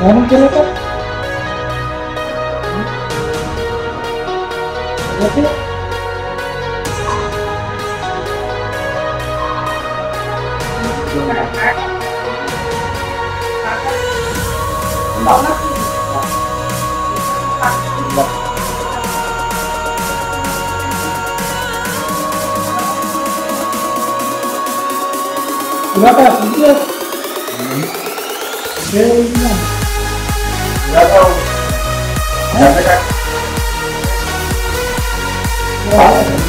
Ngomong kira kan? Berarti Berapa? Sedikit. Oke, lắm Nggak tahu. Nggak cái Wah,